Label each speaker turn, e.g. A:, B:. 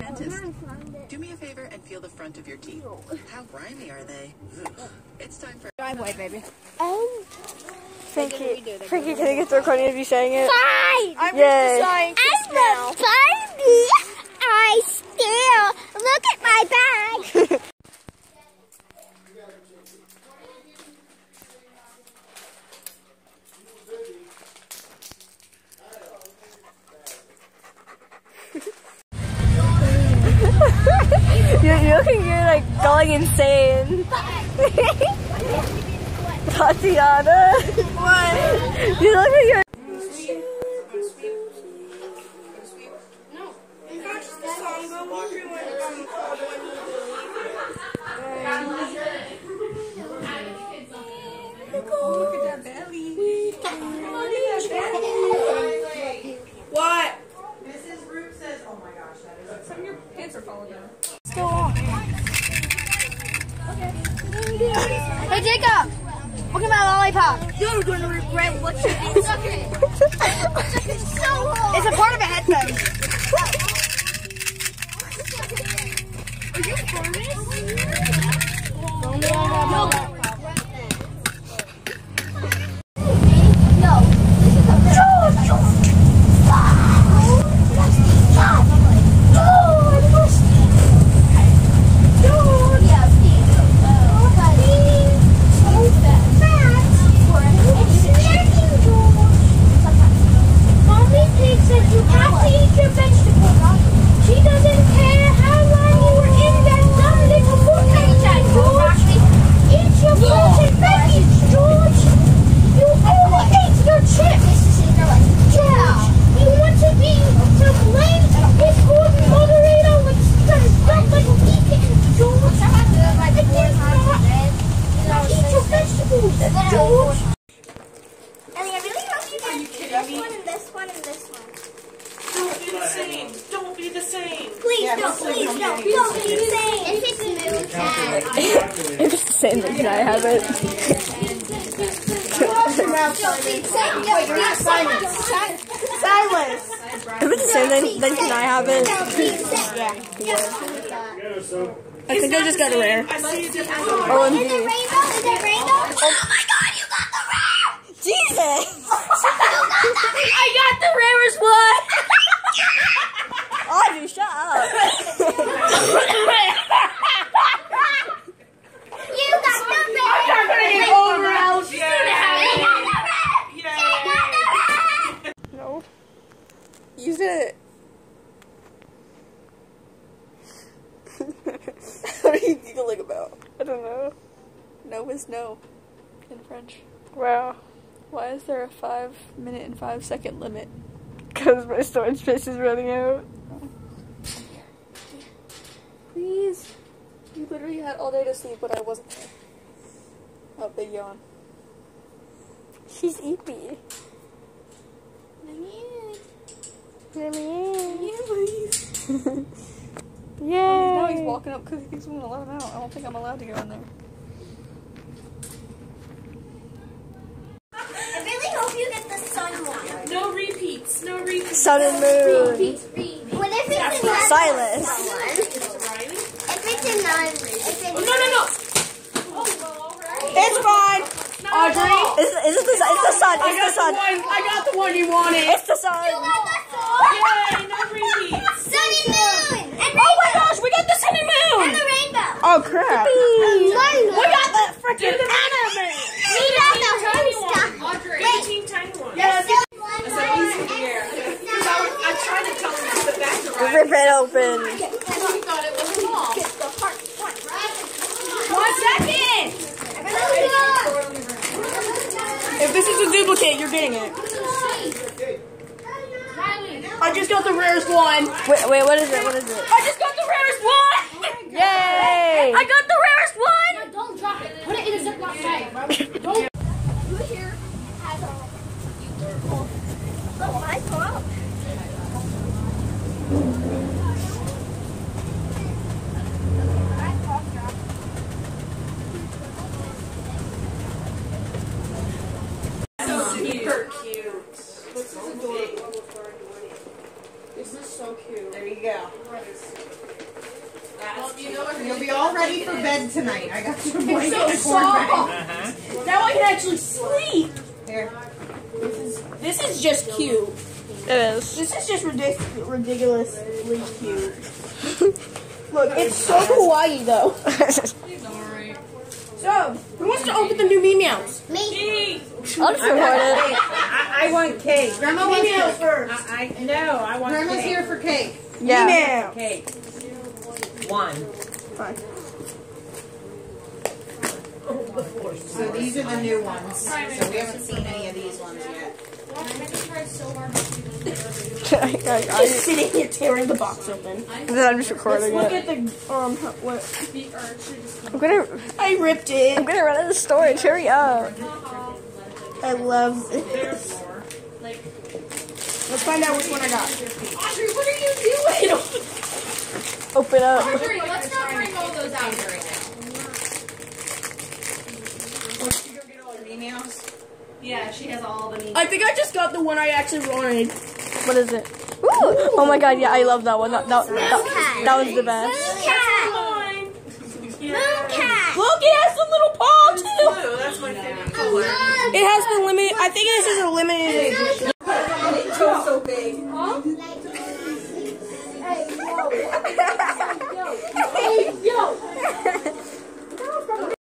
A: dentist. Do me a favor and feel the front of your teeth. How grimy are they? It's time for
B: Driveway, baby.
C: Oh,
B: Frankie, Frankie, can I get the recording of you saying it?
C: fine.
B: I'm Yay.
C: I'm a Barbie. I still look at my bag.
B: You're, you're you're like going insane. Tatiana. What? You look like you're.
D: What? Mrs. Root says, oh my gosh, that is. Some of your pants are falling down.
C: Hey, Jacob. Look at my lollipop. You're going to regret what you did. Suck it. so hard.
B: It's a part of a headphone.
C: Are you furnace? No. This is a Mommy Pig said you have to eat your vegetables. She doesn't care how long you were in that dumb little food container, George. Eat your fruits and veggies, George. You only ate your chips. George, you want to be some lame Discord moderator with some dumb little deacons, George. I did not eat your vegetables, George. Ellie, I really hope you get this one and this one and this one.
D: Don't be the same. Don't be the same.
C: Please don't, please don't, don't be the same. If it's smooth, tag.
B: If it's the same, then can I have it?
C: Don't the same. Don't be the same.
B: Silence. If it's the same, then, then can I have it?
C: Don't be the same.
B: I think I just got a rare.
D: I see a oh,
C: Is it rainbow? Is it rainbow? Oh my god, you got the rare!
B: Jesus!
C: I got the rarest one!
B: Audrey, shut up.
C: You got the rare!
D: I'm gonna get over Alice.
C: You got the rare! You got the rare!
B: No. Use it. what are about? I don't know. No is no in French. Wow. Why is there a five minute and five second limit? Because my storage space is running out. Please. You literally had all day to sleep, but I wasn't there. Oh, big yawn. She's eepy. Yay! Now he's walking up because he's going to let him out. I don't think I'm allowed to go in there.
C: I really hope you get the sun one.
D: No repeats. No repeats.
B: Sun and moon.
C: What if it's another
B: Silas.
C: one?
D: Riley?
C: If it's another, if it's
D: Oh, no, no, no.
B: Oh, it's fine. Audrey, is, is it the sun? It's the sun.
D: I got
B: the sun.
D: the one. I got the one you wanted.
B: It's the sun.
D: Yay, no repeats.
C: Sun and moon and
B: Oh my gosh, we got the sun and
C: and
B: moon.
C: the rainbow.
B: Oh crap.
C: We
B: got the freaking banana man.
C: We got the whole stuff.
D: Audrey,
C: Wait.
D: the team tiny one.
C: Yes.
D: It's so easy to hear. Because I, was- I tried to tell him to put it back to right.
B: Rip it open.
D: He thought it was small.
C: One second.
B: If this is a duplicate, you're getting it.
D: I just got the rarest one.
B: Wait, wait, what is it? What is it?
D: I just got the rarest one.
B: Yay!
D: I got the rarest one.
C: Don't drop it. Put it in a Ziploc bag. Don't. Who here has a? Oh, my God.
D: Super cute. This is adorable. This is so cute. There you go. You'll be all ready for bed tonight. I got your blanket
E: so
D: and corn bag.
E: soft. Now I can actually sleep.
D: Here.
E: This is just cute.
B: It is.
E: This is just ridic- ridiculously cute. Look, it's so kawaii though. So, who wants to open the new Meow Meows?
C: Me.
B: I'll just record it.
F: I, I want cake.
D: Grandma wants cake.
E: first.
F: I, I know. I want
D: Grandma's
F: cake.
D: here for cake.
B: Yeah.
E: Meow.
F: Cake. One. Five.
D: So these are the new ones. So we haven't seen any of these ones yet.
B: I, I,
E: Just sitting here tearing the box open.
B: I, then I'm just recording Let's
E: Look
B: it.
E: at the um. What?
B: I'm gonna,
E: I ripped it.
B: I'm gonna run out of the storage. Hurry up.
E: I love this. Let's find out which one I got. Audrey, what are you doing?
B: Open up.
C: Audrey, let's not bring all those out here right now.
D: Yeah, she has all the
E: I think I just got the one I actually wanted.
B: What is it? Ooh. Oh my god, yeah, I love that one. That, that, that, that was the best.
C: Mooncat. Mooncat.
E: Look, it has a little paw too.
F: That's my favorite color.
E: It has been limited. I think this is a limited edition.
F: It's so big.
C: Hey, no. go.